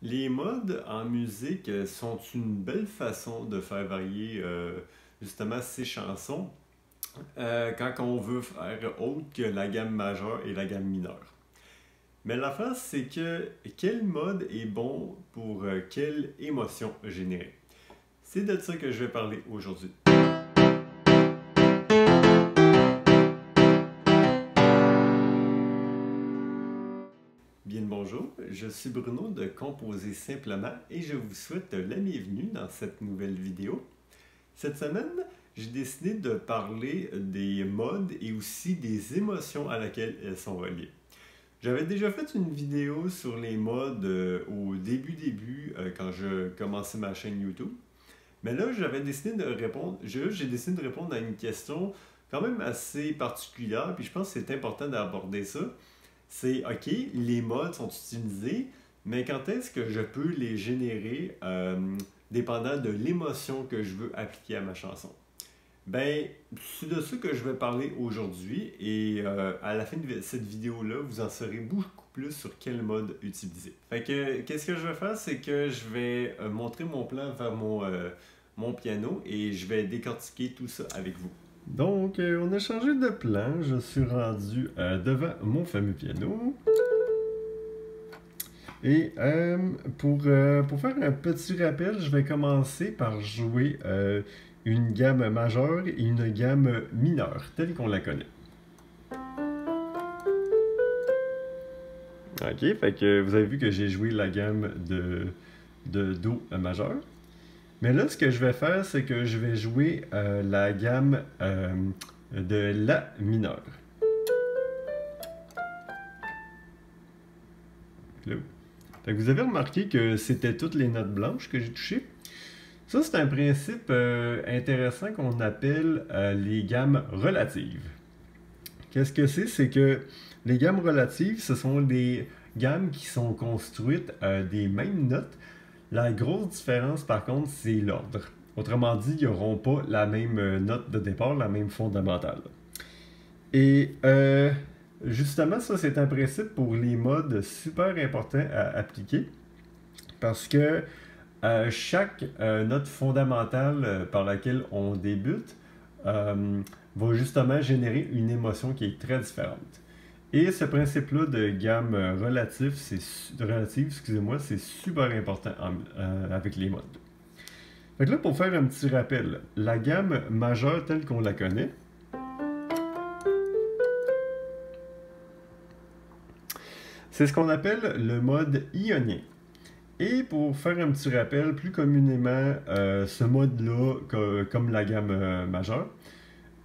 Les modes en musique euh, sont une belle façon de faire varier euh, justement ces chansons euh, quand on veut faire autre que la gamme majeure et la gamme mineure. Mais la l'affaire, c'est que quel mode est bon pour quelle émotion générer. C'est de ça que je vais parler aujourd'hui. Bien bonjour, je suis Bruno de Composer Simplement et je vous souhaite la bienvenue dans cette nouvelle vidéo. Cette semaine, j'ai décidé de parler des modes et aussi des émotions à laquelle elles sont reliées. J'avais déjà fait une vidéo sur les modes euh, au début début euh, quand je commençais ma chaîne YouTube. Mais là, j'avais décidé de répondre, j'ai décidé de répondre à une question quand même assez particulière, puis je pense que c'est important d'aborder ça c'est OK, les modes sont utilisés, mais quand est-ce que je peux les générer euh, dépendant de l'émotion que je veux appliquer à ma chanson? Ben, c'est de ça que je vais parler aujourd'hui et euh, à la fin de cette vidéo-là, vous en saurez beaucoup plus sur quel mode utiliser. Fait que, qu'est-ce que je vais faire, c'est que je vais euh, montrer mon plan vers mon, mon piano et je vais décortiquer tout ça avec vous. Donc, euh, on a changé de plan. Je suis rendu euh, devant mon fameux piano. Et euh, pour, faire un petit rappel, je vais commencer par jouer une gamme majeure et une gamme mineure, telle qu'on la connaît. Ok, fait que vous avez vu que j'ai joué la gamme de Do majeur. Mais là, ce que je vais faire, c'est que je vais jouer euh, la gamme euh, de La mineur. vous avez remarqué que c'était toutes les notes blanches que j'ai touchées. Ça, c'est un principe euh, intéressant qu'on appelle les gammes relatives. Qu'est-ce que c'est? C'est que les gammes relatives, ce sont des gammes qui sont construites des mêmes notes, la grosse différence, par contre, c'est l'ordre. Autrement dit, ils n'auront pas la même euh, note de départ, la même fondamentale. Et euh, justement, ça, c'est un principe pour les modes super important à appliquer parce que euh, chaque note fondamentale par laquelle on débute va justement générer une émotion qui est très différente. Et ce principe-là de gamme relative, c'est relative, excusez-moi, c'est super important euh, avec les modes. Fait là, pour faire un petit rappel, la gamme majeure telle qu'on la connaît, c'est ce qu'on appelle le mode ionien. Et pour faire un petit rappel, plus communément, euh, ce mode-là, comme la gamme euh, majeure,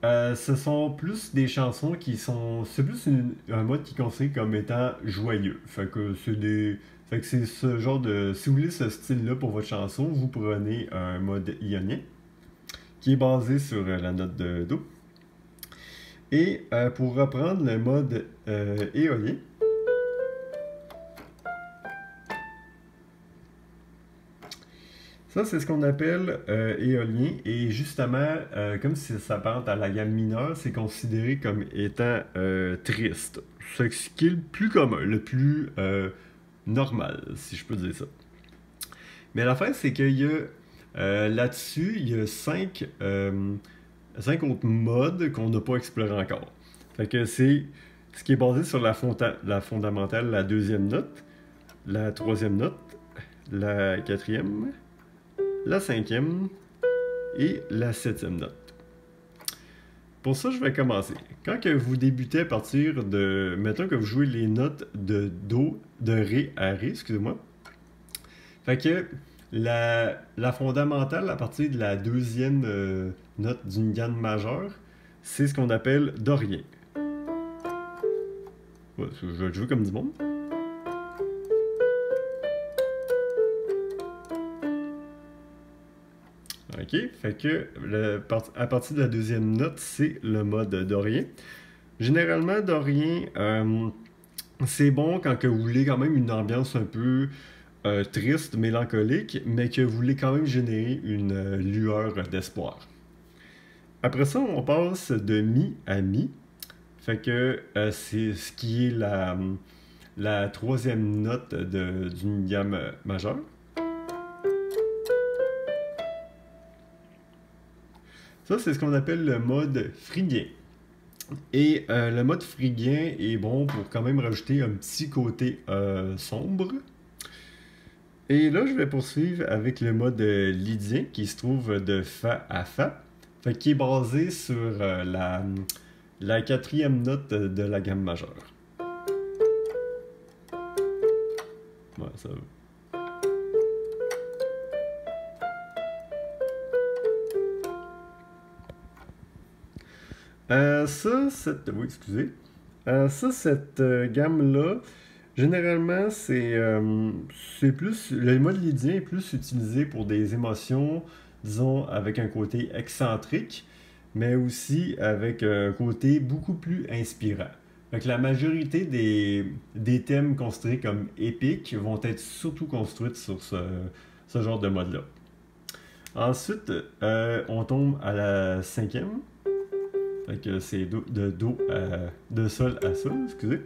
euh, ce sont plus des chansons qui sont. C'est plus un mode qui considéré comme étant joyeux. Fait que c'est des. Fait que c'est ce genre de. Si vous voulez ce style-là pour votre chanson, vous prenez un mode ionien qui est basé sur la note de Do. Et euh, pour reprendre le mode euh, éolien, Ça, c'est ce qu'on appelle euh, éolien. Et justement, euh, comme si ça s'apparente à la gamme mineure, c'est considéré comme étant euh, triste. Ce qui est le plus commun, le plus normal, si je peux dire ça. Mais la fin, c'est qu'il y a là-dessus, il y a cinq, cinq autres modes qu'on n'a pas exploré encore. Fait que c'est ce qui est basé sur la, la fondamentale, la deuxième note, la troisième note, la quatrième, la cinquième et la septième note. Pour ça, je vais commencer. Quand que vous débutez à partir de... Mettons que vous jouez les notes de Do, de Ré à Ré, excusez-moi. Fait que la, fondamentale à partir de la deuxième euh, note d'une gamme majeure, c'est ce qu'on appelle Dorien. je vais comme du monde. Fait que à partir de la deuxième note, c'est le mode Dorien. Généralement, Dorien, euh, c'est bon quand que vous voulez quand même une ambiance un peu euh, triste, mélancolique, mais que vous voulez quand même générer une euh, lueur d'espoir. Après ça, on passe de mi à mi. Fait que c'est ce qui est la troisième note d'une gamme majeure. Ça, c'est ce qu'on appelle le mode phrygien. Et euh, le mode phrygien est bon pour quand même rajouter un petit côté euh, sombre. Et là, je vais poursuivre avec le mode lydien qui se trouve de Fa à Fa, fait, qui est basé sur euh, la, la quatrième note de la gamme majeure. Ouais, ça va. Euh, ça, cette... Oui, excusez. Euh, ça, cette euh, gamme-là, généralement, c'est plus... Le mode lydien est plus utilisé pour des émotions, disons, avec un côté excentrique, mais aussi avec un côté beaucoup plus inspirant. Donc, la majorité des, des thèmes considérés comme épiques vont être surtout construites sur ce, ce genre de mode-là. Ensuite, on tombe à la cinquième. Fait c'est de Sol à Sol, excusez.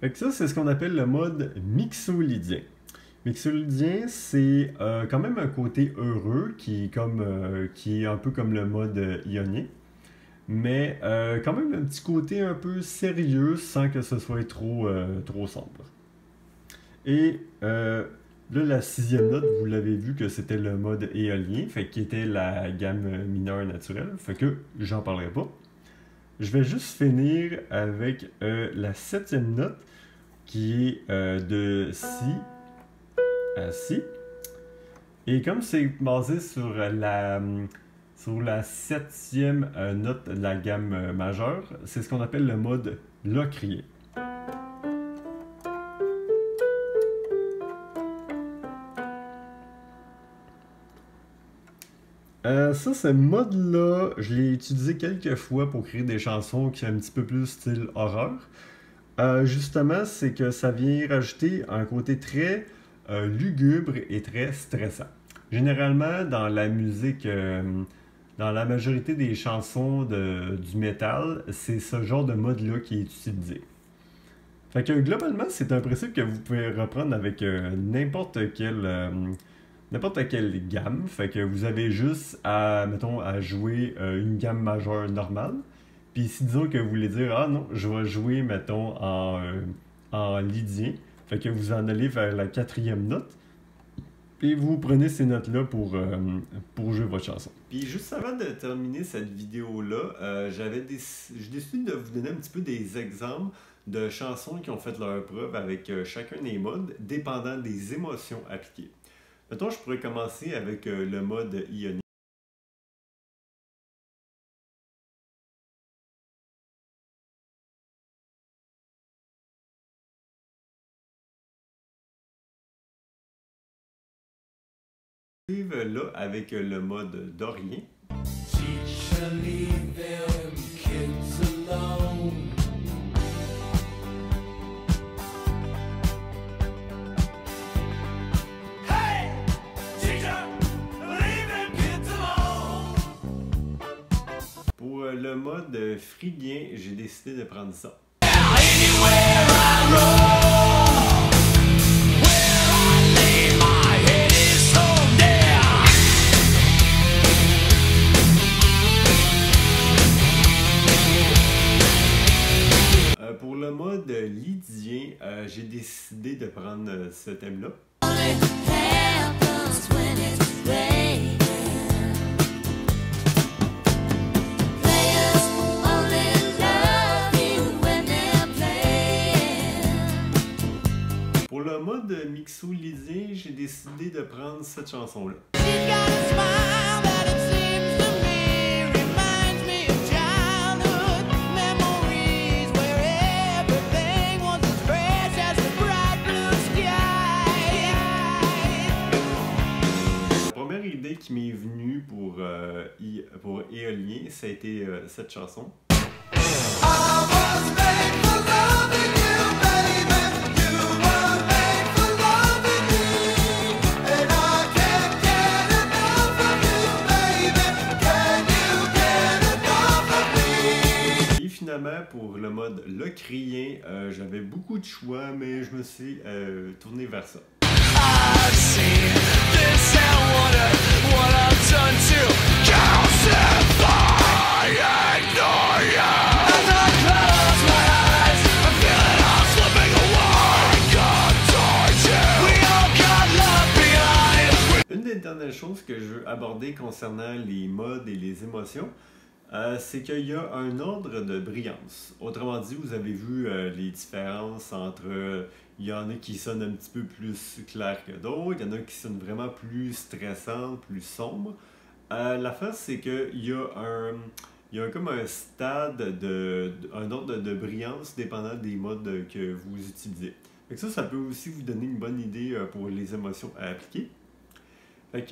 Fait ça, c'est ce qu'on appelle le mode mixolydien. Mixolydien, c'est euh, quand même un côté heureux qui est, comme, euh, qui est un peu comme le mode ionien, mais euh, quand même un petit côté un peu sérieux sans que ce soit trop, trop sombre. Et Là, la sixième note, vous l'avez vu que c'était le mode éolien, qui était la gamme mineure naturelle, fait que j'en parlerai pas. Je vais juste finir avec euh, la septième note qui est euh, de Si à Si. Et comme c'est basé sur la, sur la septième euh, note de la gamme majeure, c'est ce qu'on appelle le mode locrier. Euh, ça, ce mode-là, je l'ai utilisé quelques fois pour créer des chansons qui sont un petit peu plus style horreur. Euh, justement, c'est que ça vient rajouter un côté très euh, lugubre et très stressant. Généralement, dans la musique, dans la majorité des chansons du métal, c'est ce genre de mode-là qui est utilisé. Fait que globalement, c'est un principe que vous pouvez reprendre avec n'importe quel n'importe quelle gamme. Fait que vous avez juste à, mettons, à jouer euh, une gamme majeure normale. Puis si disons que vous voulez dire, ah non, je vais jouer, mettons, en, euh, en lydien. Fait que vous en allez vers la quatrième note. Puis vous prenez ces notes-là pour, euh, pour jouer votre chanson. Puis juste avant de terminer cette vidéo-là, j'avais j'ai décidé de vous donner un petit peu des exemples de chansons qui ont fait leur preuve avec chacun des modes, dépendant des émotions appliquées. Mettons, je pourrais commencer avec euh, le mode ionique. là avec le mode dorien. Le mode phrygien, j'ai décidé de prendre ça. Euh, pour le mode lydien, euh, j'ai décidé de prendre euh, ce thème-là. Décidé de prendre cette chanson-là. La première idée qui m'est venue pour, euh, pour Éolien, ça a été euh, cette chanson. Finalement, pour le mode Le Crien, euh, j'avais beaucoup de choix, mais je me suis euh, tourné vers ça. Une des dernières choses que je veux aborder concernant les modes et les émotions, euh, c'est qu'il y a un ordre de brillance. Autrement dit, vous avez vu euh, les différences entre. il y en a qui sonnent un petit peu plus clairs que d'autres, il y en a qui sonnent vraiment plus stressantes, plus sombres. Euh, la face, c'est qu'il y a un. Il y a comme un stade, de, un ordre de brillance dépendant des modes que vous utilisez. ça, ça peut aussi vous donner une bonne idée pour les émotions à appliquer.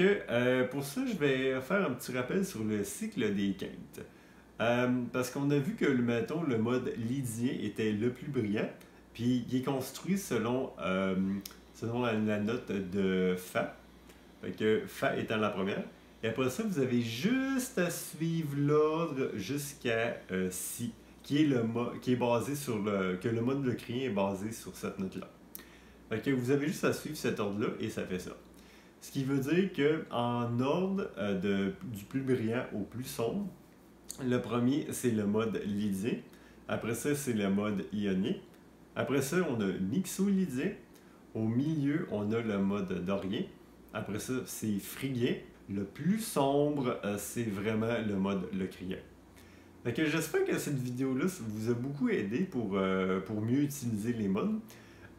Euh, pour ça, je vais faire un petit rappel sur le cycle des quintes. Euh, parce qu'on a vu que, mettons, le mode lydien était le plus brillant, puis il est construit selon, euh, selon la, note de Fa. Fait que Fa étant la première. Et après ça, vous avez juste à suivre l'ordre jusqu'à Si, qui est, le qui est basé sur le. que le mode de crien est basé sur cette note-là. Fait que vous avez juste à suivre cet ordre-là et ça fait ça. Ce qui veut dire qu'en ordre euh, de, du plus brillant au plus sombre, le premier, c'est le mode lydien. Après ça, c'est le mode ionique. Après ça, on a mixolydien. Au milieu, on a le mode dorien. Après ça, c'est phrygien. Le plus sombre, euh, c'est vraiment le mode locrien. J'espère que cette vidéo-là vous a beaucoup aidé pour, euh, pour mieux utiliser les modes.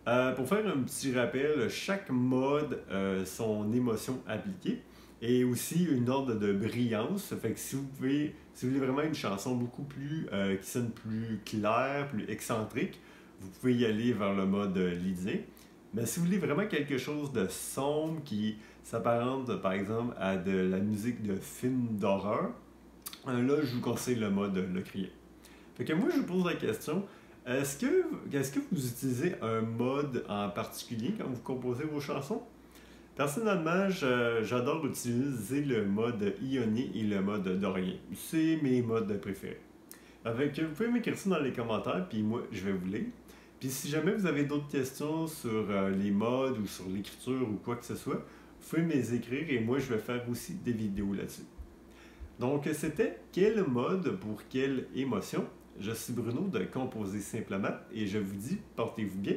Euh, pour faire un petit rappel, chaque mode a son émotion appliquée et aussi une ordre de brillance. Fait que si vous voulez vraiment une chanson beaucoup plus euh, qui sonne plus claire, plus excentrique, vous pouvez y aller vers le mode lydien. Mais si vous voulez vraiment quelque chose de sombre qui s'apparente par exemple à de la musique de film d'horreur, euh, là je vous conseille le mode le crier. Fait que moi je vous pose la question, est-ce que, est que vous utilisez un mode en particulier quand vous composez vos chansons? Personnellement, j'adore utiliser le mode Ioni et le mode Dorien. C'est mes modes préférés. Avec, vous pouvez m'écrire ça dans les commentaires, puis moi, je vais vous lire. Puis si jamais vous avez d'autres questions sur euh, les modes ou sur l'écriture ou quoi que ce soit, vous pouvez me les écrire et moi, je vais faire aussi des vidéos là-dessus. Donc, c'était quel mode pour quelle émotion? Je suis Bruno de Composer Simplement et je vous dis portez-vous bien